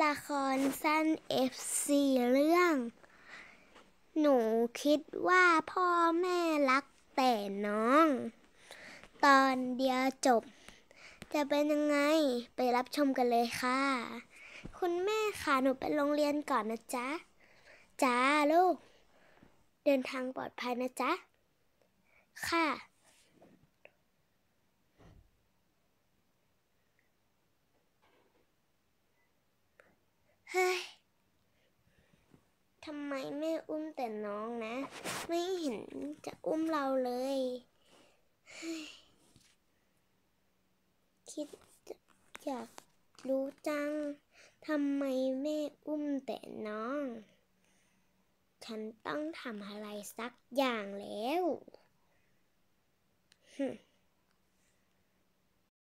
ละครสั้น FC เรื่อง หนูคิดว่าพ่อแม่รักแต่น้อง ตอนเดียวจบ จะเป็นยังไงไปรับชมกันเลยค่ะ คุณแม่ค่ะหนูไปโรงเรียนก่อนนะจ๊ะจ้าลูก เดินทางปลอดภัยนะจ๊ะ ค่ะ เฮ้ยทำไมแม่อุ้มแต่น้องนะ ไม่เห็นจะอุ้มเราเลย คิดอยากรู้จังทำไมแม่อุ้มแต่น้อง ฉันต้องทำอะไรสักอย่างแล้ว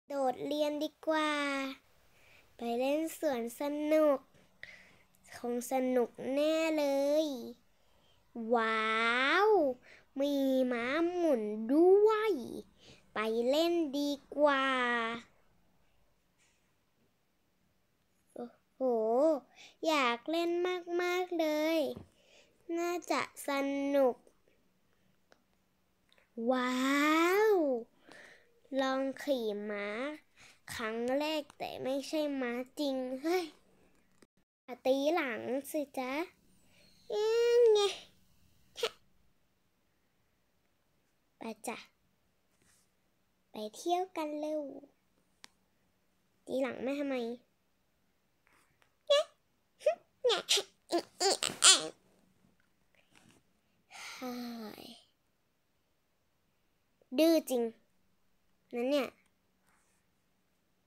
โดดเรียนดีกว่า ไปเล่นสวนสนุก คงสนุกแน่เลย ว้าว มีม้าหมุนด้วย ไปเล่นดีกว่า โอ้โห อยากเล่นมาก ๆ เลย น่าจะสนุก ว้าว ลองขี่ม้า ครั้งแรกแต่ไม่ใช่ม้าจริง เฮ้ย ตีหลังสิจ๊ะเอ๊ะไงไปจ้ะ ไปเที่ยวกันเร็ว ตีหลังแม่ทำไมแงะฮึแงะอิอิอะเฮ้ยดื้อจริง นั่นเนี่ย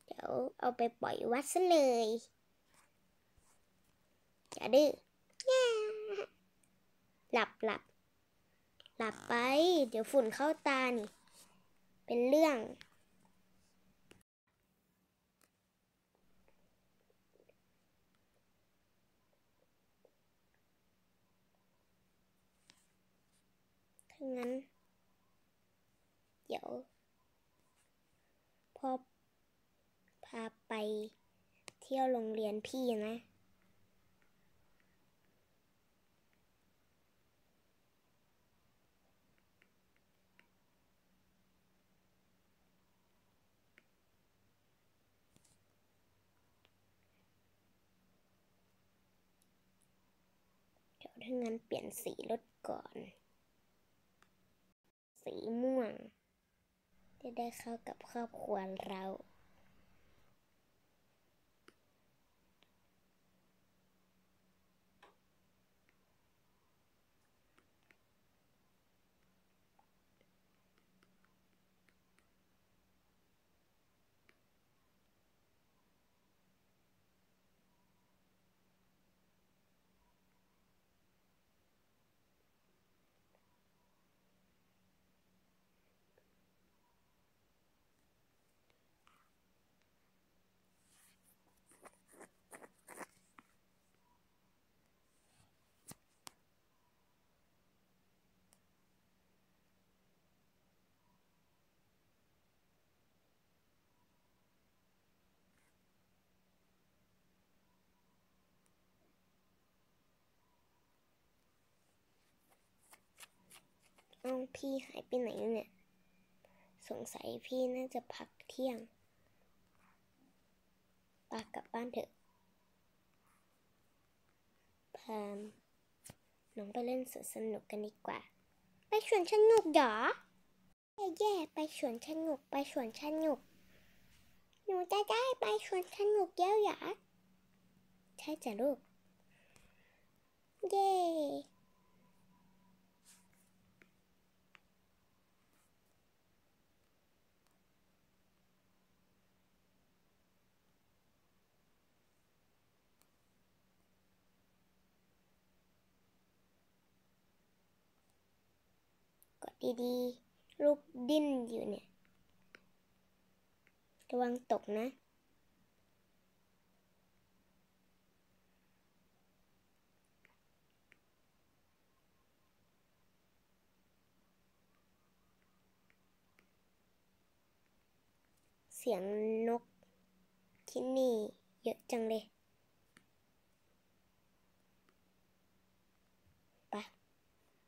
เดี๋ยวเอาไปปล่อยวัดซะเลย อย่าดื้อหลับหลับหลับไป เดี๋ยวฝุ่นเข้าตานี่ เป็นเรื่อง ถ้างั้น เดี๋ยวพ่อพาไปเที่ยวโรงเรียนพี่นะ ถ้างั้นเปลี่ยนสีรถก่อน สีม่วง จะได้เข้ากับครอบครัวเรา อ้าพี่หายไปไหนเนี่ย สงสัยพี่น่าจะพักเที่ยงปากลับบ้านเถอะพามน้องไปเล่นสวนสนุกกันดีกว่า ไปสวนสนุกเหรอแย่ๆไปสวนสนุกไปสวนสนุก หนูจะได้ไปสวนสนุกเยอะหรอใช่จ้ะลูก เย้ ดีๆ ลูกดิ้นอยู่เนี่ย ระวังตกนะ เสียงนกที่นี่เยอะจังเลยไป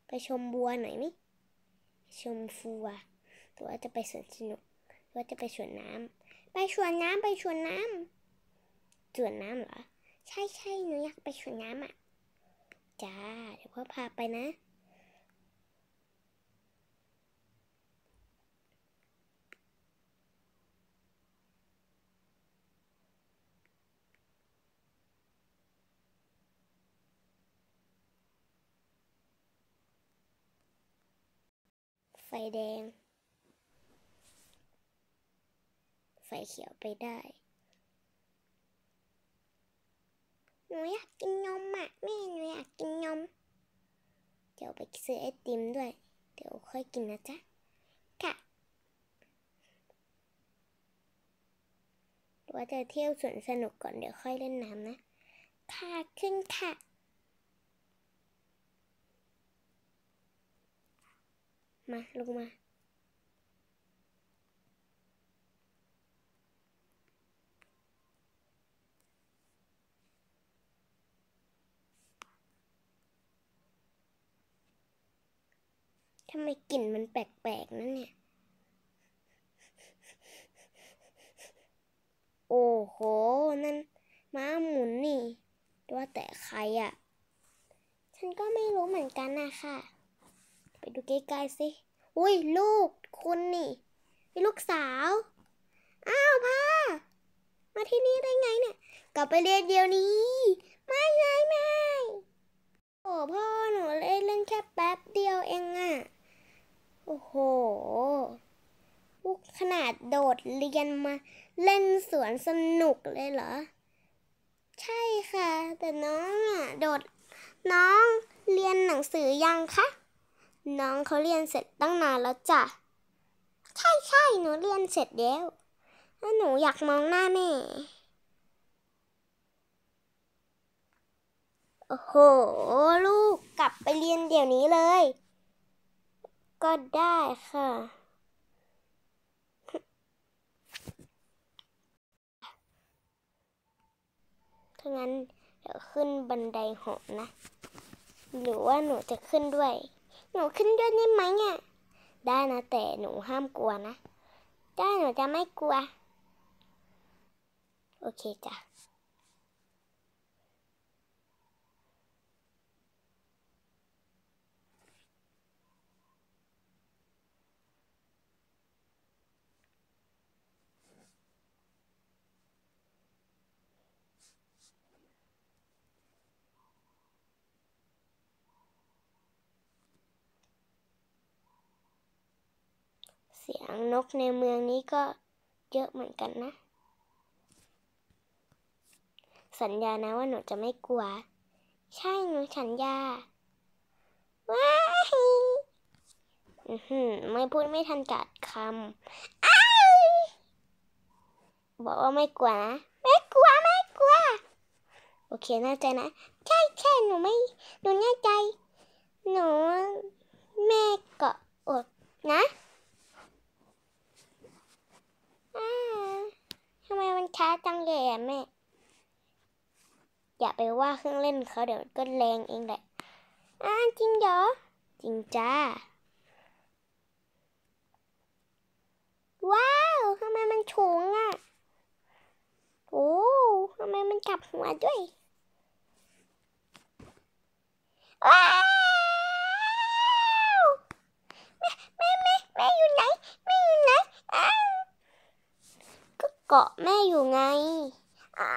ไปชมบัวหน่อยมิ ชมฟัวหรือว่าจะไปสวนสนุกหรือว่าจะไปสวนน้ำไปสวนน้ำไปสวนน้ำสวนน้ำเหรอ ใช่ใช่หนูอยากไปสวนน้ำอะ จ้า เดี๋ยวพ่อพาไปนะ ไฟแดง ไฟเขียวไปได้ หนูอยากกินนมอะแม่หนูอยากกินนม เดี๋ยวไปซื้อไอติมด้วย เดี๋ยวค่อยกินนะจ๊ะค่ะว่าจะเที่ยวสวนสนุกก่อนเดี๋ยวค่อยเล่นน้ำนะ ค่ะขึ้นค่ะ มาลงมา ทำไมกลิ่นมันแปลกๆนั่นเนี่ย โอ้โห นั่นม้าหมุนนี่ว่าแต่ใครอะ่ะ ฉันก็ไม่รู้เหมือนกันนะค่ะ ดูใกล้ๆสิ อุ้ยลูกคุณนี่มีลูกสาว อ้าวพ่อมาที่นี่ได้ไงเนี่ย กลับไปเรียนเดี๋ยวนี้ ไม่ไม่ไม่โอ้พ่อหนูเล่นเล่นแค่แป๊บเดียวเองอะโอ้โหลูกขนาดโดดเรียนมาเล่นสวนสนุกเลยเหรอ ใช่ค่ะ แต่น้องอะโดดน้องเรียนหนังสือยังคะ น้องเขาเรียนเสร็จตั้งนานแล้วจ้ะ ใช่ใช่หนูเรียนเสร็จแล้วแล้วหนูอยากมองหน้าแม่ โอ้โห ลูกกลับไปเรียนเดี๋ยวนี้เลย ก็ได้ค่ะ ถ้างั้นเดี๋ยวขึ้นบันไดหอนะ หรือว่าหนูจะขึ้นด้วย หนูขึ้นด้วยได้ไหมอะได้นะแต่หนูห้ามกลัวนะ ได้หนูจะไม่กลัว โอเคจ้ะ เสียงนกในเมืองนี้ก็เยอะเหมือนกันนะ สัญญานะว่าหนูจะไม่กลัว ใช่หนูสัญญา ว้ายอื้อหือไม่พูดไม่ทันกัดคำอ้บอกว่าไม่กลัวนะ ไม่กลัวไม่กลัว โอเคน่ใจนะ ใช่ใช่หนูไม่หนูแน่ใจ หนูแม่ก็อดนะ ทำไมมันช้าจังเลยอะแม่ อย่าไปว่าเครื่องเล่นเขาเดี๋ยวก็แรงเองแหละอ้าจริงเหรอ จริงจ้า ว้าวทำไมมันสูงอะ โอ้ทำไมมันกลับหัวด้วย ว้าวแม่แม่แม่แม่อยู่ไหนแม่อยู่ไหนอ้าว ก็ เกาะแม่อยู่ไงอ่า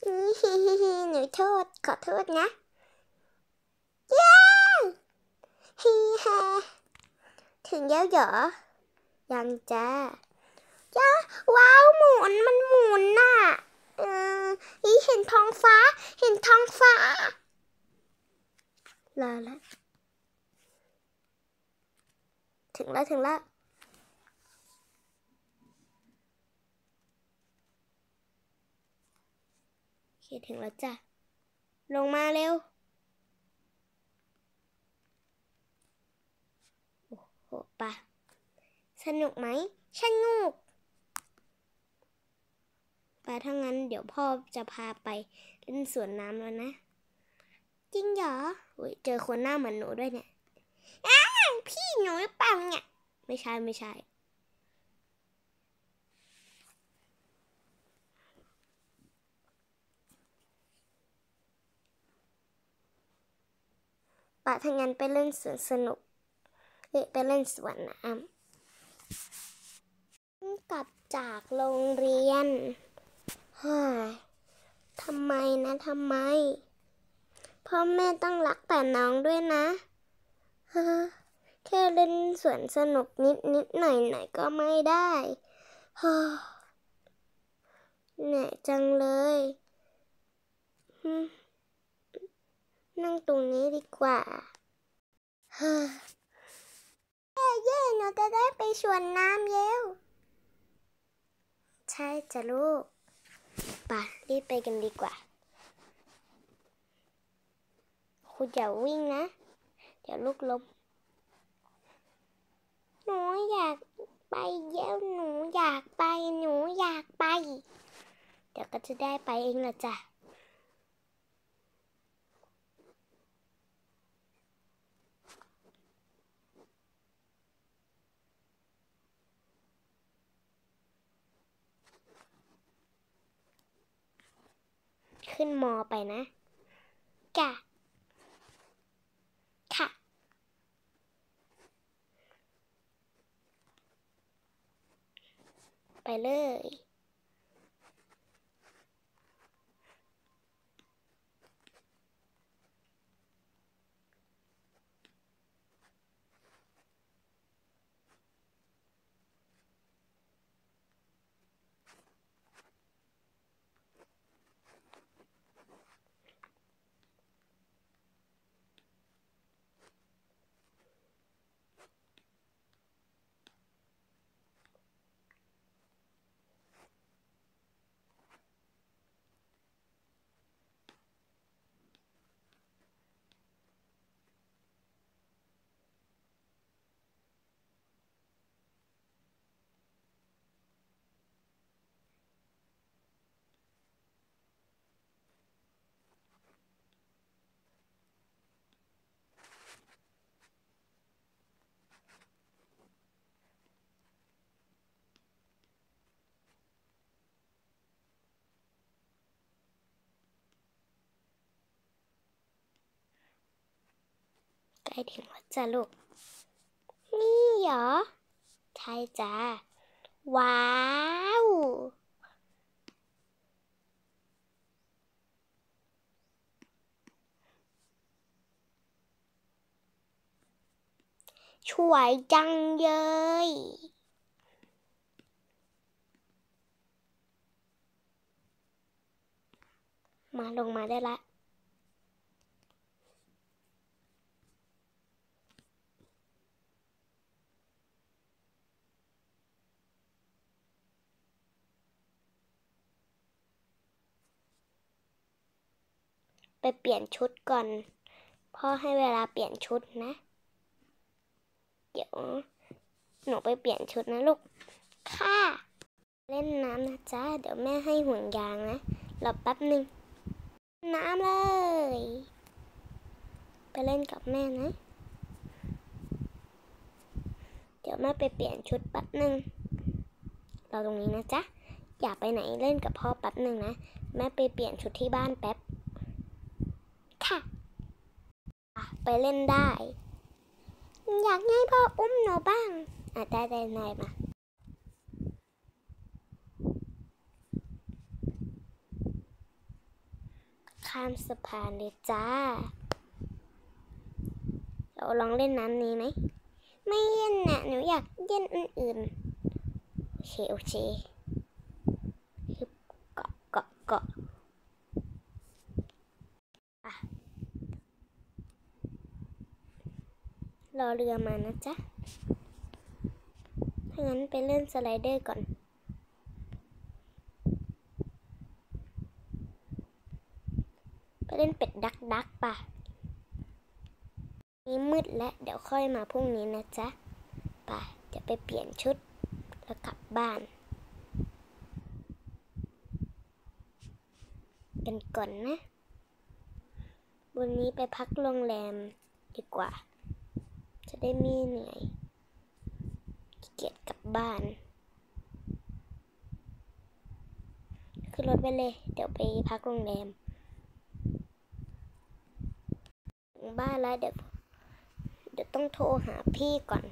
หนูโทษขอโทษนะเย้ฮิฮาถึงแล้วเหรอ ยังจ้าจ้าว้าวหมุนมันหมุนน่ะเอออีเห็นท้องฟ้า เห็นท้องฟ้าลาละ ถึงแล้วถึงแล้ว โอเคถึงแล้วจ้ะ ลงมาเร็ว โอ้โหปะสนุกไหมสนุกปะถ้างั้นเดี๋ยวพ่อจะพาไปเล่นสวนน้ำแล้วนะ จริงเหรอเจอคนหน้าเหมือนหนูด้วยเนี่ยอ้าพี่หนูหรือเปล่าเนี่ย ไม่ใช่ไม่ใช่ ปะถ้างั้นไปเล่นสวนสนุกไปเล่นสวนน้ำกลับจากโรงเรียนเฮ้ยทำไมนะทำไม พ่อแม่ต้องรักแต่น้องด้วยนะฮ้อแค่เล่นสวนสนุกนิดนิดหน่อยหน่อยก็ไม่ได้เฮ้อเหนื่อยจังเลยฮึ นั่งตรงนี้ดีกว่าเฮ้อเย้เย้หนูจะได้ไปสวนน้ำเย้วใช่จ้ะลูกไป่ะรีบไปกันดีกว่า คุณอย่าวิ่งนะ เดี๋ยวลูกล้มหนูอยากไปเย้วหนูอยากไปหนูอยากไป เดี๋ยวก็จะได้ไปเองละจ้ะ ขึ้นมอไปนะ กะ ค่ะ ไปเลย กล้ถึงแล้วจ้ะลูก นี่เหรอ ใช่จ้า ว้าวช่วยจังเลยมาลงมาได้ละ ไปเปลี่ยนชุดก่อน พ่อให้เวลาเปลี่ยนชุดนะ เดี๋ยวหนูไปเปลี่ยนชุดนะลูก ค่ะ เล่นน้ำนะจ๊ะ เดี๋ยวแม่ให้ห่วงยางนะรอแป๊บหนึ่งน้ำเลย ไปเล่นกับแม่นะ เดี๋ยวแม่ไปเปลี่ยนชุดแป๊บหนึ่งรอตรงนี้นะจ๊ะ อย่าไปไหนเล่นกับพ่อแป๊บหนึ่งนะ แม่ไปเปลี่ยนชุดที่บ้านแป๊บ ค่ะ ไปเล่นได้ อยากให้พ่ออุ้มหนูบ้างอะได้ได้ได้มาข้ามสะพานเลยจ้า เราลองเล่นน้ำนี้ไหม ไม่เล่นน่ะหนูอยากเล่นอื่นๆ โอเค โอเคฮึบเกาะเกาะเกาะอะ รอเรือมานะจ๊ะ ถ้างั้นไปเล่นสไลเดอร์ก่อน ไปเล่นเป็ดดักดักป่ะ นี่มืดแล้วเดี๋ยวค่อยมาพรุ่งนี้นะจ๊ะ ป่ะจะไปเปลี่ยนชุดแล้วกลับบ้าน กันก่อนนะ วันนี้ไปพักโรงแรมดีกว่า ได้ไม่เหนื่อยขี้เกียจกลับบ้าน ขึ้นรถไปเลย เดี๋ยวไปพักโรงแรมถึงบ้านแล้วเดี๋ยวเดี๋ยวต้องโทรหาพี่ก่อน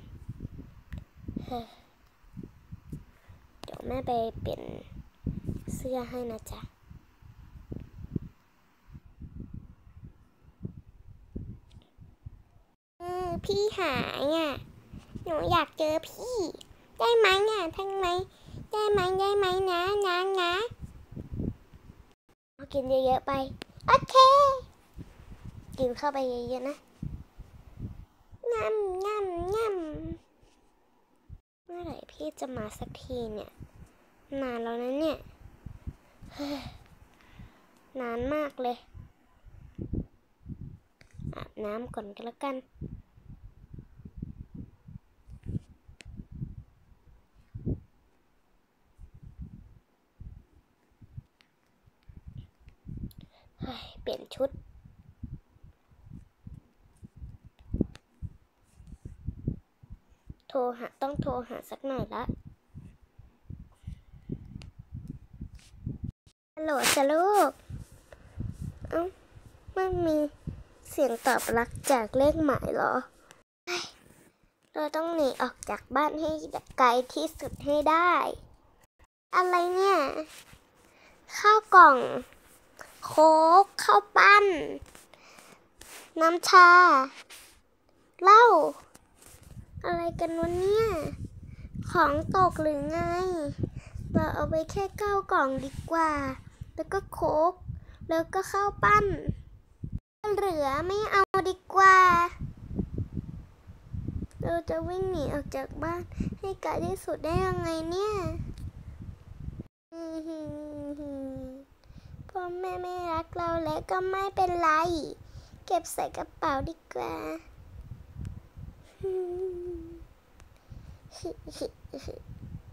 เฮ้ยเดี๋ยวแม่ไปเปลี่ยนเสื้อให้นะจ๊ะ เออพี่หายอะ หนูอยากเจอพี่ ได้ไหมอะทั้งไหม ได้ไหมได้ไหมนะนะนะเอากินเยอะๆไป โอเค กินเข้าไปเยอะๆนะงำงำงำเมื่อไหร่พี่จะมาสักทีเนี่ยนานแล้วนะเนี่ยนานมากเลย อาบน้ำก่อนก็แล้วกัน เปลี่ยนชุดโทรหาต้องโทรหาสักหน่อยละฮัลโหลจ้ะลูก เอ้าไม่มี สียงตอบรับจากเลขหมายเหรอ เราต้องหนีออกจากบ้านให้ไกลที่สุดให้ได้ อะไรเนี่ย ข้าวกล่อง โค้กข้าวปั้น น้ำชาเหล้าอะไรกันวะเนี่ย ของตกหรือไง เราเอาไปแค่เก้ากล่องดีกว่า แล้วก็โค้กแล้วก็ข้าวปั้น เหลือไม่เอาดีกว่า เราจะวิ่งหนีออกจากบ้านให้ไกลที่สุดได้ยังไงเนี่ยพ่อแม่ไม่รักเราแล้วก็ไม่เป็นไร เก็บใส่กระเป๋าดีกว่า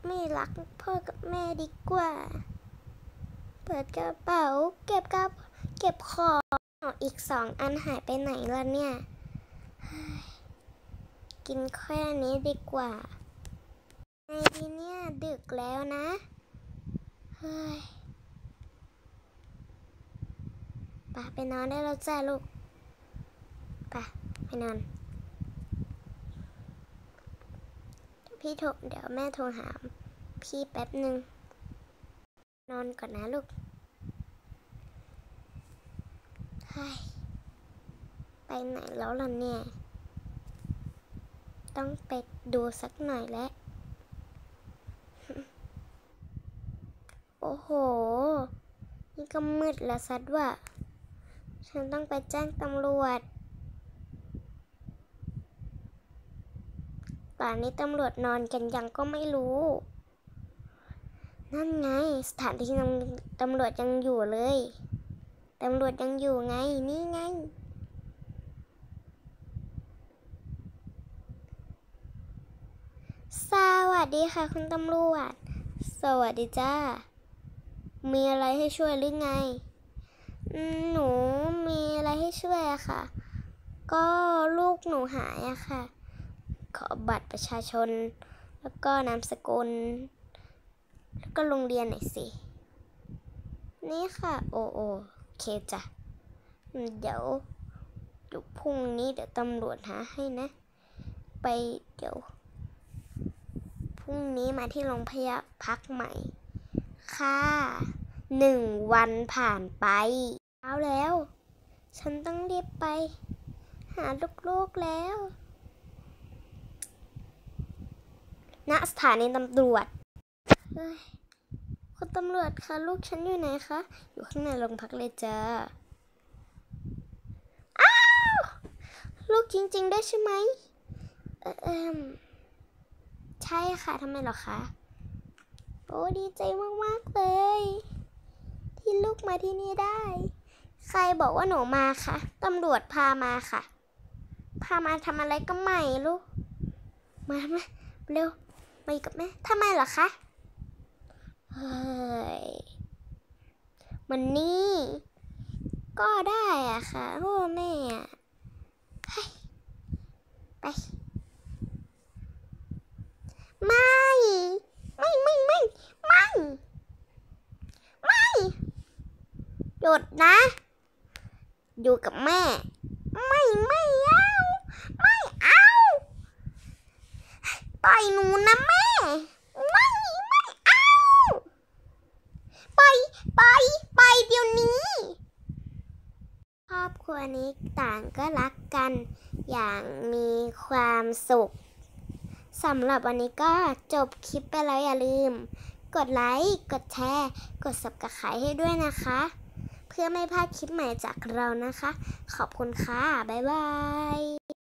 ไม่รักพ่อกับแม่ดีกว่า เปิดกระเป๋า เก็บกระเก็บของ เอาอีกสองอันหายไปไหนล่ะเนี่ย กินแค่นี้ดีกว่าไงดีเนี่ยดึกแล้วนะ เฮ้ยไปไปนอนได้แล้วจ้าลูกไปไปนอน พี่โทรเดี๋ยวแม่โทรหาพี่แป๊บหนึ่งนอนก่อนนะลูกเฮ้ย ไปไหนแล้วล่ะเนี่ย ต้องไปดูสักหน่อยแล้ว โอ้โห นี่ก็มืดแล้วสัดว่าฉันต้องไปแจ้งตำรวจ ป่านนี้ตำรวจนอนกันยังก็ไม่รู้ นั่นไง สถานที่ตำรวจยังอยู่เลย ตำรวจยังอยู่ไง นี่ไง สวัสดีค่ะ คุณตำรวจ สวัสดีจ้า มีอะไรให้ช่วยหรือไง หนูมีอะไรให้ช่วยอะค่ะ ก็ลูกหนูหายอะค่ะ ขอบัตรประชาชน แล้วก็นามสกุล แล้วก็โรงเรียนหน่อยสิ นี่ค่ะ โอโอโอ เคจ้ะ เดี๋ยวเดี๋ยวพรุ่งนี้เดี๋ยวตำรวจหาให้นะ ไปเดี๋ยวพรุ่งนี้มาที่โรงพยาพักใหม่ ค่ะหนึ่งวันผ่านไปเอาแล้ว ฉันต้องรีบไป หาลูกๆแล้วณสถานีตำรวจ คุณตำรวจคะลูกฉันอยู่ไหนคะ อยู่ข้างในโรงพักเลยจ้า อ้าว ลูกจริง ๆ ได้วยใช่ไหม เออเอใช่ค่ะทำไมหรอคะ โอ้ดีใจมาก ๆ เลย ที่ลูกมาที่นี่ได้ ใครบอกว่าหนูมาคะตำรวจพามาค่ะ พามาทำอะไรก็ไม่รู้มาทำไมเร็ว มาอยู่กับแม่ทำไมเหรอคะ เฮ้ยมันนี่ก็ได้อะค่ะพ่อแม่อะไป ไม่ ไม่ไม่ไม่ไม่ไม่หยุดนะ อยู่กับแม่ ไม่ไม่เอาไม่เอาปล่อยหนูนะแม่ไม่เอาไป ไป ไปเดี๋ยวนี้ ครอบครัวนี้ต่างก็รักกัน อย่างมีความสุขสำหรับวันนี้ก็จบคลิปไปแล้วอย่าลืม กดไลค์ กดแชร์ กด subscribe ให้ด้วยนะคะ เพื่อไม่พลาดคลิปใหม่จากเรานะคะ ขอบคุณค่ะ บ๊ายบาย